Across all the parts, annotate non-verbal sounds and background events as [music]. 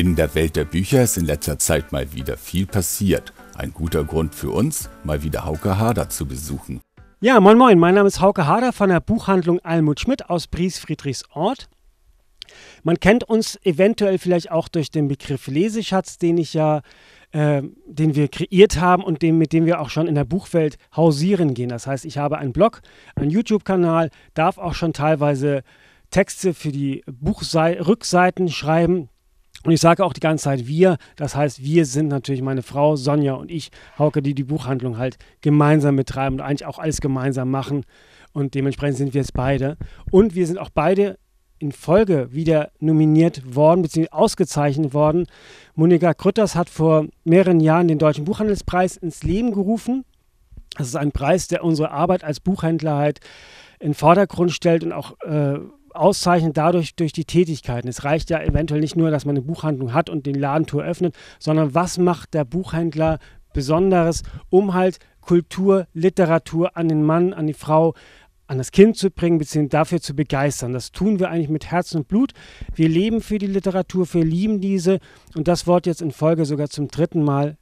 In der Welt der Bücher ist in letzter Zeit mal wieder viel passiert. Ein guter Grund für uns, mal wieder Hauke Hader zu besuchen. Ja, moin moin, mein Name ist Hauke Hader von der Buchhandlung Almut Schmidt aus Bries-Friedrichsort. Man kennt uns eventuell vielleicht auch durch den Begriff Leseschatz, den ich ja, äh, den wir kreiert haben und den, mit dem wir auch schon in der Buchwelt hausieren gehen. Das heißt, ich habe einen Blog, einen YouTube-Kanal, darf auch schon teilweise Texte für die Buchrückseiten schreiben. Und ich sage auch die ganze Zeit wir, das heißt, wir sind natürlich meine Frau Sonja und ich, Hauke, die die Buchhandlung halt gemeinsam betreiben und eigentlich auch alles gemeinsam machen. Und dementsprechend sind wir jetzt beide. Und wir sind auch beide in Folge wieder nominiert worden, beziehungsweise ausgezeichnet worden. Monika Krütters hat vor mehreren Jahren den Deutschen Buchhandelspreis ins Leben gerufen. Das ist ein Preis, der unsere Arbeit als Buchhändler halt in den Vordergrund stellt und auch äh, auszeichnet dadurch durch die Tätigkeiten. Es reicht ja eventuell nicht nur, dass man eine Buchhandlung hat und den Ladentour öffnet, sondern was macht der Buchhändler Besonderes, um halt Kultur, Literatur an den Mann, an die Frau, an das Kind zu bringen, beziehungsweise dafür zu begeistern. Das tun wir eigentlich mit Herz und Blut. Wir leben für die Literatur, wir lieben diese und das Wort jetzt in Folge sogar zum dritten Mal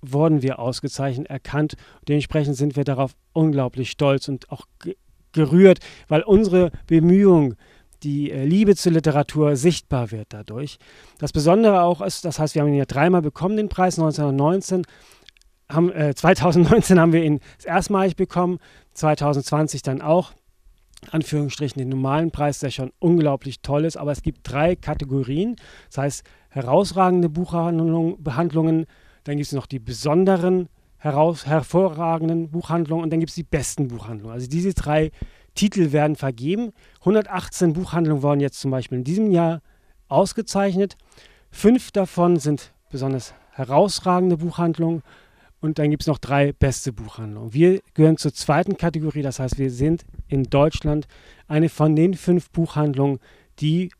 wurden wir ausgezeichnet, erkannt. Dementsprechend sind wir darauf unglaublich stolz und auch gerührt, weil unsere Bemühungen, die äh, Liebe zur Literatur sichtbar wird dadurch. Das Besondere auch ist, das heißt, wir haben ihn ja dreimal bekommen, den Preis 1919. Haben, äh, [laughs] 2019 haben wir ihn das erstmalig bekommen, 2020 dann auch. Anführungsstrichen den normalen Preis, der schon unglaublich toll ist, aber es gibt drei Kategorien. Das heißt, herausragende Buchbehandlungen, dann gibt es noch die besonderen, heraus, hervorragenden Buchhandlungen und dann gibt es die besten Buchhandlungen. Also diese drei Titel werden vergeben. 118 Buchhandlungen wurden jetzt zum Beispiel in diesem Jahr ausgezeichnet. Fünf davon sind besonders herausragende Buchhandlungen und dann gibt es noch drei beste Buchhandlungen. Wir gehören zur zweiten Kategorie, das heißt, wir sind in Deutschland eine von den fünf Buchhandlungen, die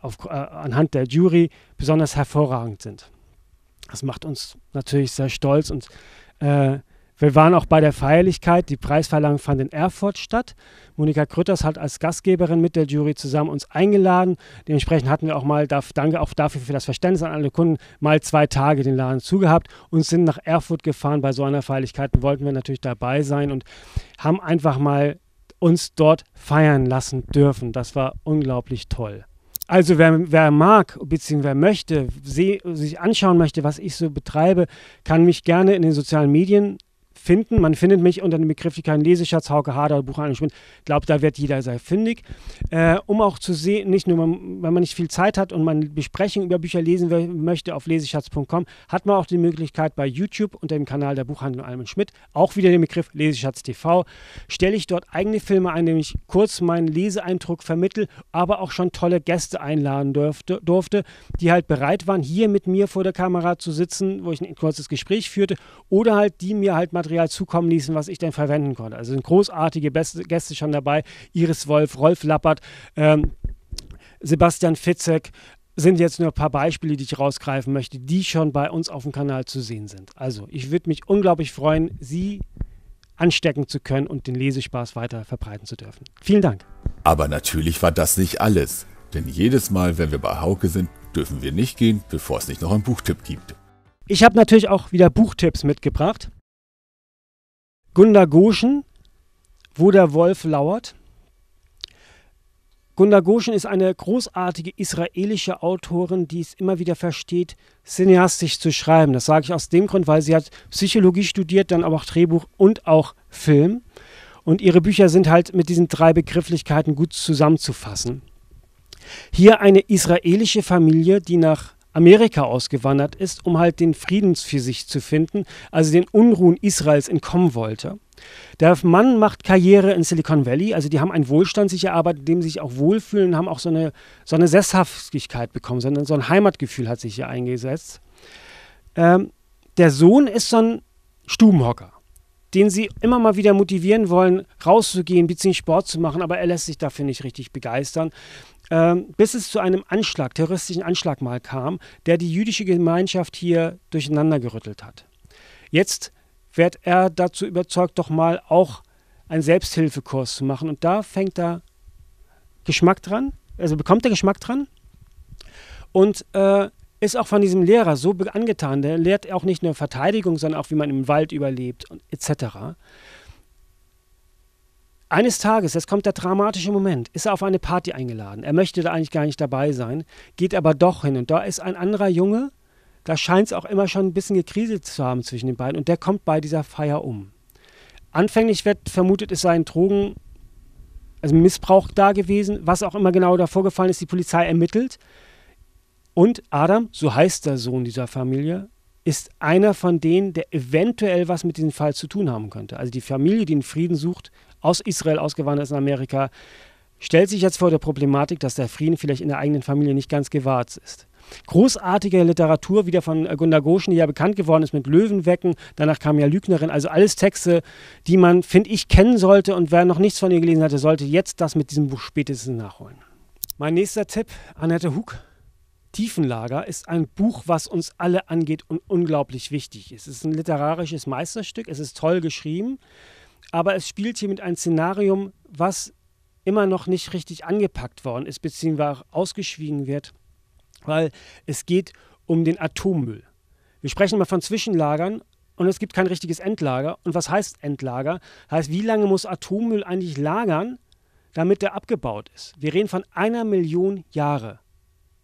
auf, äh, anhand der Jury besonders hervorragend sind. Das macht uns natürlich sehr stolz und äh, wir waren auch bei der Feierlichkeit. Die Preisverleihung fand in Erfurt statt. Monika Krütters hat als Gastgeberin mit der Jury zusammen uns eingeladen. Dementsprechend hatten wir auch mal, danke auch dafür für das Verständnis an alle Kunden, mal zwei Tage den Laden zugehabt und sind nach Erfurt gefahren. Bei so einer Feierlichkeit wollten wir natürlich dabei sein und haben einfach mal uns dort feiern lassen dürfen. Das war unglaublich toll. Also wer, wer mag bzw. wer möchte, seh, sich anschauen möchte, was ich so betreibe, kann mich gerne in den sozialen Medien finden. Man findet mich unter den Begrifflichkeiten Leseschatz, Hauke Hader, Buchhandlung Schmidt. Ich glaube, da wird jeder sehr fündig. Äh, um auch zu sehen, nicht nur, wenn man nicht viel Zeit hat und man Besprechungen über Bücher lesen möchte auf leseschatz.com, hat man auch die Möglichkeit bei YouTube unter dem Kanal der Buchhandlung Almen Schmidt, auch wieder den Begriff Leseschatz TV, stelle ich dort eigene Filme ein, indem ich kurz meinen Leseeindruck vermittel, aber auch schon tolle Gäste einladen durfte, durfte, die halt bereit waren, hier mit mir vor der Kamera zu sitzen, wo ich ein kurzes Gespräch führte, oder halt die mir halt Material Material zukommen ließen, was ich dann verwenden konnte. Also sind großartige Gäste schon dabei. Iris Wolf, Rolf Lappert, ähm, Sebastian Fitzek, sind jetzt nur ein paar Beispiele, die ich rausgreifen möchte, die schon bei uns auf dem Kanal zu sehen sind. Also, ich würde mich unglaublich freuen, Sie anstecken zu können und den Lesespaß weiter verbreiten zu dürfen. Vielen Dank. Aber natürlich war das nicht alles. Denn jedes Mal, wenn wir bei Hauke sind, dürfen wir nicht gehen, bevor es nicht noch einen Buchtipp gibt. Ich habe natürlich auch wieder Buchtipps mitgebracht. Gunda Goschen, wo der Wolf lauert. Gunda Goschen ist eine großartige israelische Autorin, die es immer wieder versteht, cineastisch zu schreiben. Das sage ich aus dem Grund, weil sie hat Psychologie studiert, dann aber auch Drehbuch und auch Film. Und ihre Bücher sind halt mit diesen drei Begrifflichkeiten gut zusammenzufassen. Hier eine israelische Familie, die nach Amerika ausgewandert ist, um halt den Frieden für sich zu finden, also den Unruhen Israels entkommen wollte. Der Mann macht Karriere in Silicon Valley, also die haben einen Wohlstand sich erarbeitet, in dem sie sich auch wohlfühlen, haben auch so eine, so eine Sesshaftigkeit bekommen, so ein, so ein Heimatgefühl hat sich hier eingesetzt. Ähm, der Sohn ist so ein Stubenhocker, den sie immer mal wieder motivieren wollen, rauszugehen, bzw. Sport zu machen, aber er lässt sich dafür nicht richtig begeistern ähm, bis es zu einem Anschlag, terroristischen Anschlag mal kam, der die jüdische Gemeinschaft hier durcheinander gerüttelt hat. Jetzt wird er dazu überzeugt, doch mal auch einen Selbsthilfekurs zu machen. Und da fängt er Geschmack dran, also bekommt er Geschmack dran und äh, ist auch von diesem Lehrer so angetan. Der lehrt auch nicht nur Verteidigung, sondern auch, wie man im Wald überlebt und etc. Eines Tages, jetzt kommt der dramatische Moment, ist er auf eine Party eingeladen. Er möchte da eigentlich gar nicht dabei sein, geht aber doch hin. Und da ist ein anderer Junge, da scheint es auch immer schon ein bisschen gekriselt zu haben zwischen den beiden. Und der kommt bei dieser Feier um. Anfänglich wird vermutet, es sei ein Drogen, also Missbrauch da gewesen. Was auch immer genau da vorgefallen ist, die Polizei ermittelt. Und Adam, so heißt der Sohn dieser Familie, ist einer von denen, der eventuell was mit diesem Fall zu tun haben könnte. Also die Familie, die den Frieden sucht, aus Israel ausgewandert ist in Amerika, stellt sich jetzt vor der Problematik, dass der Frieden vielleicht in der eigenen Familie nicht ganz gewahrt ist. Großartige Literatur, wieder von Gunda Goshen, die ja bekannt geworden ist mit Löwenwecken. Danach kam ja Lügnerin. Also alles Texte, die man, finde ich, kennen sollte. Und wer noch nichts von ihr gelesen hatte, sollte jetzt das mit diesem Buch spätestens nachholen. Mein nächster Tipp, Annette Hug. Tiefenlager ist ein Buch, was uns alle angeht und unglaublich wichtig ist. Es ist ein literarisches Meisterstück. Es ist toll geschrieben aber es spielt hier mit einem Szenarium, was immer noch nicht richtig angepackt worden ist, beziehungsweise ausgeschwiegen wird, weil es geht um den Atommüll. Wir sprechen immer von Zwischenlagern und es gibt kein richtiges Endlager. Und was heißt Endlager? Heißt, wie lange muss Atommüll eigentlich lagern, damit er abgebaut ist? Wir reden von einer Million Jahre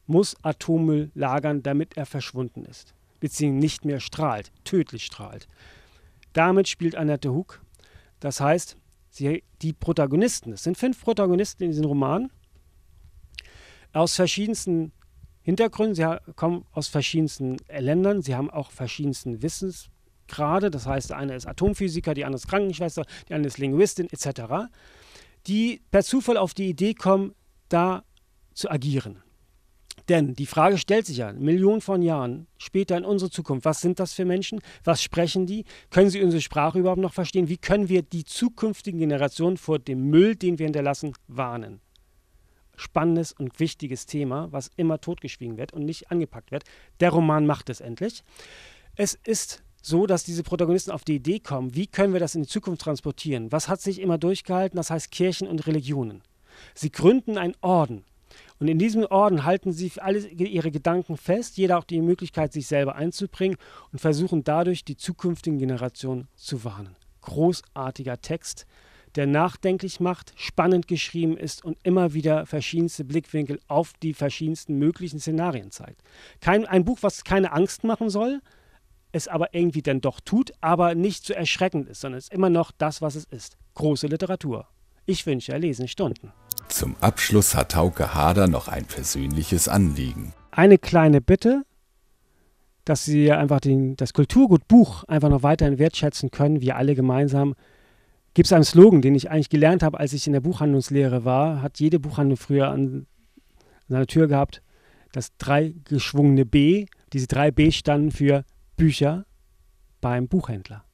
muss Atommüll lagern, damit er verschwunden ist, beziehungsweise nicht mehr strahlt, tödlich strahlt. Damit spielt Annette Huck das heißt, sie, die Protagonisten, es sind fünf Protagonisten in diesem Roman, aus verschiedensten Hintergründen, sie kommen aus verschiedensten Ländern, sie haben auch verschiedensten Wissensgrade, das heißt, der eine ist Atomphysiker, die andere ist Krankenschwester, die andere ist Linguistin etc., die per Zufall auf die Idee kommen, da zu agieren. Denn die Frage stellt sich ja, Millionen von Jahren später in unsere Zukunft, was sind das für Menschen? Was sprechen die? Können sie unsere Sprache überhaupt noch verstehen? Wie können wir die zukünftigen Generationen vor dem Müll, den wir hinterlassen, warnen? Spannendes und wichtiges Thema, was immer totgeschwiegen wird und nicht angepackt wird. Der Roman macht es endlich. Es ist so, dass diese Protagonisten auf die Idee kommen, wie können wir das in die Zukunft transportieren? Was hat sich immer durchgehalten? Das heißt Kirchen und Religionen. Sie gründen einen Orden, und in diesem Orden halten sie alle ihre Gedanken fest, jeder auch die Möglichkeit, sich selber einzubringen und versuchen dadurch die zukünftigen Generationen zu warnen. Großartiger Text, der nachdenklich macht, spannend geschrieben ist und immer wieder verschiedenste Blickwinkel auf die verschiedensten möglichen Szenarien zeigt. Kein, ein Buch, was keine Angst machen soll, es aber irgendwie dann doch tut, aber nicht so erschreckend ist, sondern es ist immer noch das, was es ist. Große Literatur. Ich wünsche erlesene Stunden. Zum Abschluss hat Hauke Hader noch ein persönliches Anliegen. Eine kleine Bitte, dass Sie einfach den, das Kulturgutbuch einfach noch weiterhin wertschätzen können, wir alle gemeinsam. Gibt es einen Slogan, den ich eigentlich gelernt habe, als ich in der Buchhandlungslehre war, hat jede Buchhandlung früher an seiner Tür gehabt, das drei geschwungene B. Diese drei B standen für Bücher beim Buchhändler.